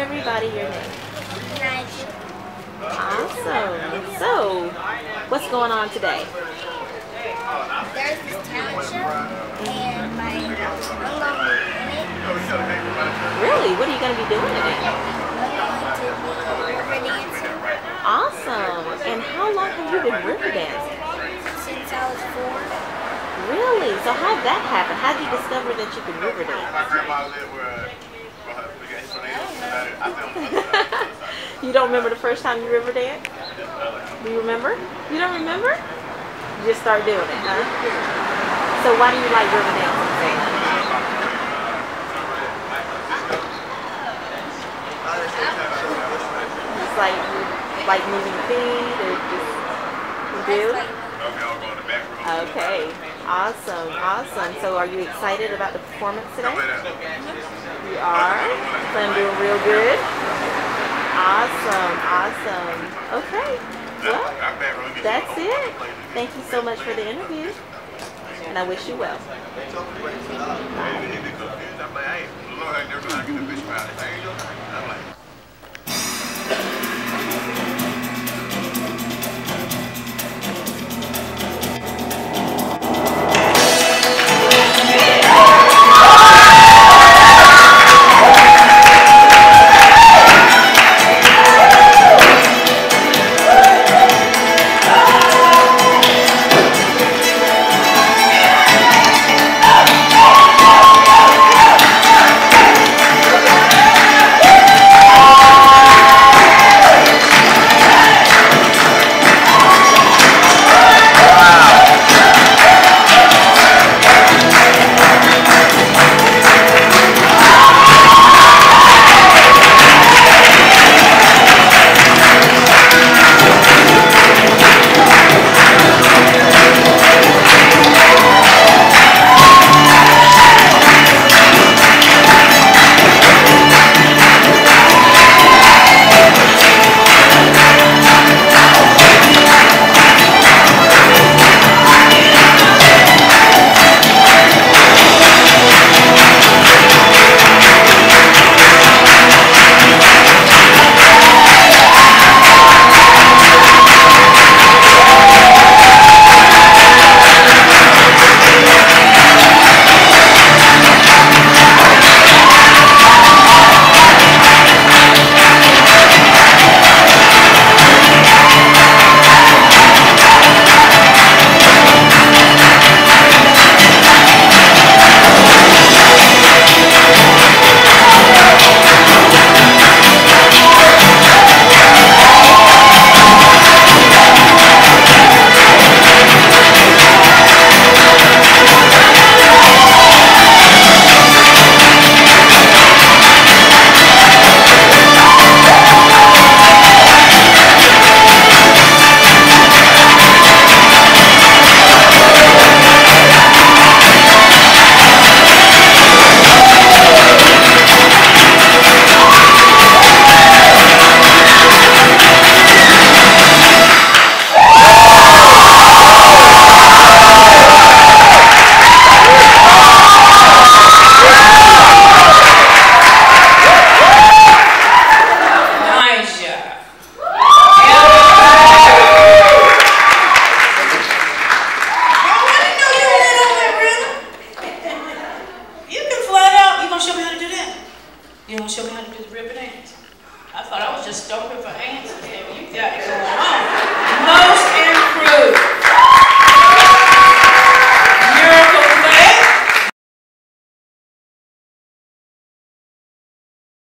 everybody your name. Naija. Awesome. So, what's going on today? There's this talent show, and my I'm in it. Really? What are you going to be doing today? I'm going to be river dancing Awesome. And how long have you been river dancing? since I was four. Really? So how did that happen? How did you discover that you could river dance? you don't remember the first time you river danced? Do you remember? You don't remember? You just start doing it, huh? So why do you like river dancing? Just like like moving feet or just do? Okay. Awesome. Awesome. So are you excited about the performance today? Plan doing real good? Awesome. Awesome. Okay. Well, that's it. Thank you so much for the interview. And I wish you well. You don't show me how to do the ribbon dance. I thought I was just stomping for ants. You got it going on. Most